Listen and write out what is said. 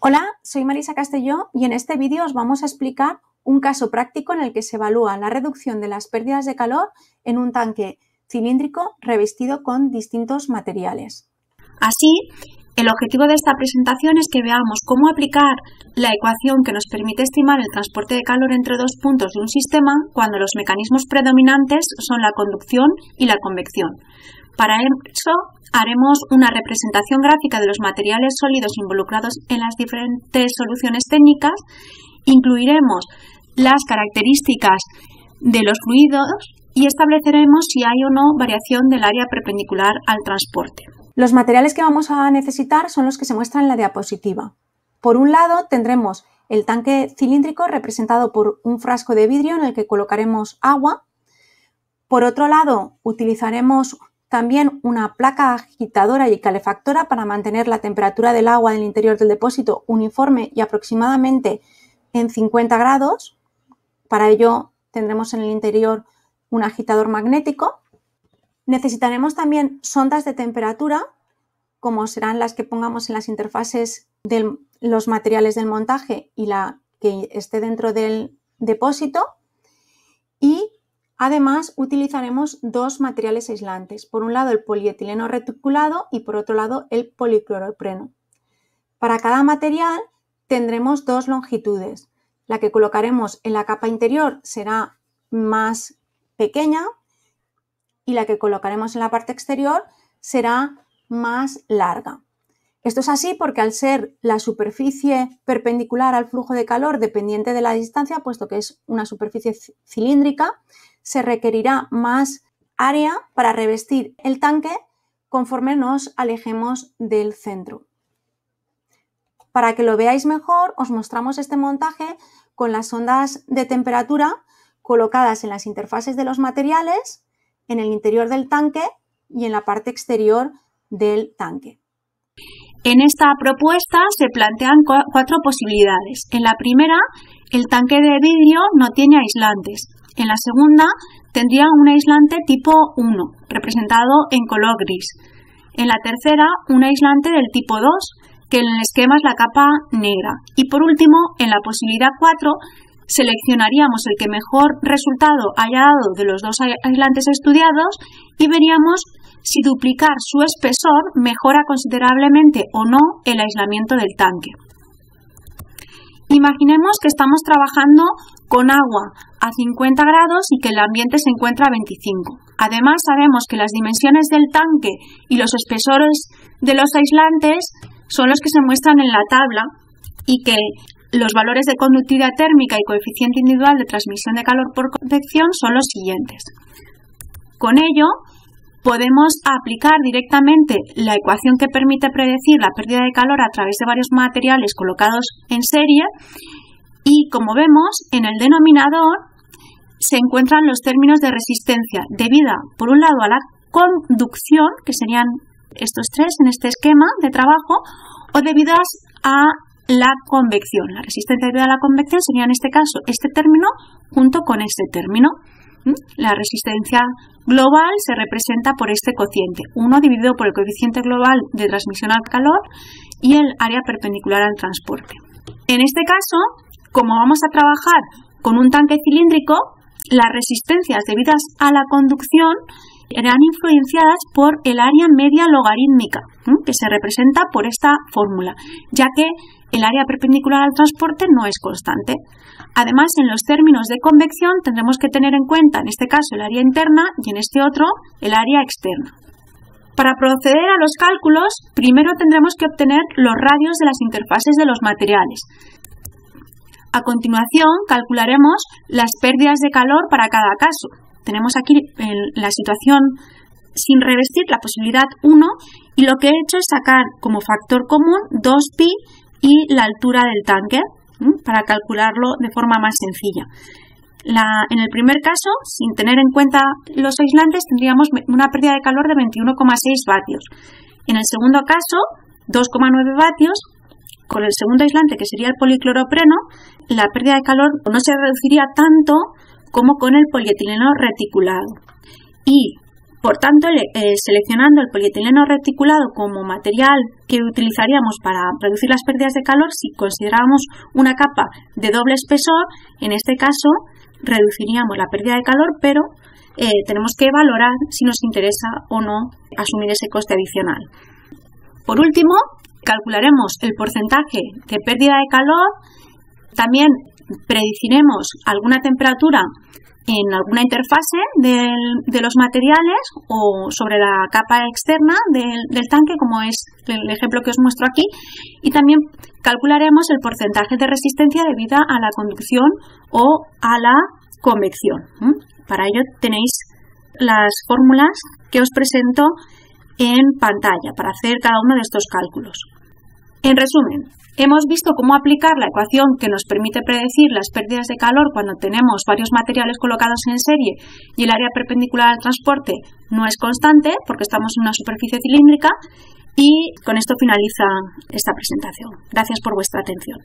Hola, soy Marisa Castelló y en este vídeo os vamos a explicar un caso práctico en el que se evalúa la reducción de las pérdidas de calor en un tanque cilíndrico revestido con distintos materiales. Así, el objetivo de esta presentación es que veamos cómo aplicar la ecuación que nos permite estimar el transporte de calor entre dos puntos de un sistema cuando los mecanismos predominantes son la conducción y la convección. Para eso haremos una representación gráfica de los materiales sólidos involucrados en las diferentes soluciones técnicas, incluiremos las características de los fluidos y estableceremos si hay o no variación del área perpendicular al transporte. Los materiales que vamos a necesitar son los que se muestran en la diapositiva. Por un lado tendremos el tanque cilíndrico representado por un frasco de vidrio en el que colocaremos agua. Por otro lado, utilizaremos también una placa agitadora y calefactora para mantener la temperatura del agua en el interior del depósito uniforme y aproximadamente en 50 grados. Para ello tendremos en el interior un agitador magnético. Necesitaremos también sondas de temperatura, como serán las que pongamos en las interfaces de los materiales del montaje y la que esté dentro del depósito. Además, utilizaremos dos materiales aislantes, por un lado el polietileno reticulado y por otro lado el policloropreno. Para cada material tendremos dos longitudes. La que colocaremos en la capa interior será más pequeña y la que colocaremos en la parte exterior será más larga. Esto es así porque al ser la superficie perpendicular al flujo de calor dependiente de la distancia, puesto que es una superficie cilíndrica, se requerirá más área para revestir el tanque conforme nos alejemos del centro. Para que lo veáis mejor, os mostramos este montaje con las ondas de temperatura colocadas en las interfaces de los materiales, en el interior del tanque y en la parte exterior del tanque. En esta propuesta se plantean cuatro posibilidades. En la primera, el tanque de vidrio no tiene aislantes, en la segunda tendría un aislante tipo 1, representado en color gris. En la tercera, un aislante del tipo 2, que en el esquema es la capa negra. Y por último, en la posibilidad 4, seleccionaríamos el que mejor resultado haya dado de los dos aislantes estudiados y veríamos si duplicar su espesor mejora considerablemente o no el aislamiento del tanque. Imaginemos que estamos trabajando con agua a 50 grados y que el ambiente se encuentra a 25. Además, sabemos que las dimensiones del tanque y los espesores de los aislantes son los que se muestran en la tabla y que los valores de conductividad térmica y coeficiente individual de transmisión de calor por convección son los siguientes. Con ello, podemos aplicar directamente la ecuación que permite predecir la pérdida de calor a través de varios materiales colocados en serie y como vemos en el denominador se encuentran los términos de resistencia debida por un lado a la conducción, que serían estos tres en este esquema de trabajo, o debidas a la convección. La resistencia debida a la convección sería en este caso este término junto con este término. La resistencia global se representa por este cociente, 1 dividido por el coeficiente global de transmisión al calor y el área perpendicular al transporte. En este caso, como vamos a trabajar con un tanque cilíndrico, las resistencias debidas a la conducción eran influenciadas por el área media logarítmica, que se representa por esta fórmula, ya que el área perpendicular al transporte no es constante. Además, en los términos de convección tendremos que tener en cuenta, en este caso, el área interna y en este otro, el área externa. Para proceder a los cálculos, primero tendremos que obtener los radios de las interfaces de los materiales. A continuación, calcularemos las pérdidas de calor para cada caso. Tenemos aquí la situación sin revestir la posibilidad 1 y lo que he hecho es sacar como factor común 2pi y la altura del tanque para calcularlo de forma más sencilla. en el primer caso, sin tener en cuenta los aislantes, tendríamos una pérdida de calor de 21,6 vatios. En el segundo caso, 2,9 vatios. Con el segundo aislante, que sería el policloropreno, la pérdida de calor no se reduciría tanto como con el polietileno reticulado. Y Por tanto, eh, seleccionando el polietileno reticulado como material que utilizaríamos para reducir las pérdidas de calor, si consideramos una capa de doble espesor, en este caso reduciríamos la pérdida de calor, pero eh, tenemos que valorar si nos interesa o no asumir ese coste adicional. Por último, calcularemos el porcentaje de pérdida de calor, también prediciremos alguna temperatura en alguna interfase de los materiales o sobre la capa externa del, tanque, como es el ejemplo que os muestro aquí, y también calcularemos el porcentaje de resistencia debida a la conducción o a la convección. Para ello tenéis las fórmulas que os presento en pantalla para hacer cada uno de estos cálculos. En resumen, hemos visto cómo aplicar la ecuación que nos permite predecir las pérdidas de calor cuando tenemos varios materiales colocados en serie y el área perpendicular al transporte no es constante porque estamos en una superficie cilíndrica y con esto finaliza esta presentación. Gracias por vuestra atención.